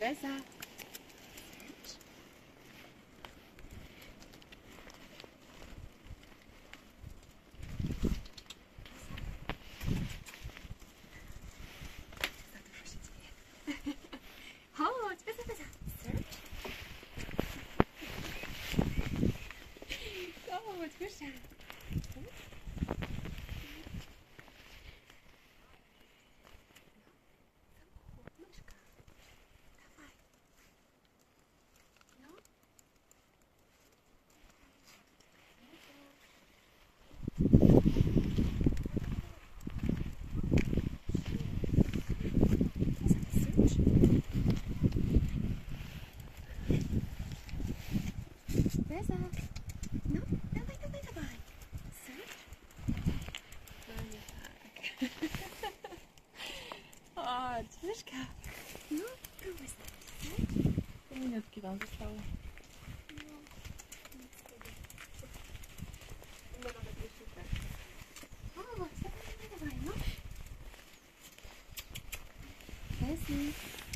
Besser. 不是山 Agnieszka! No, tu wystarczy. Pół minutki Wam zostało. No. Thank you.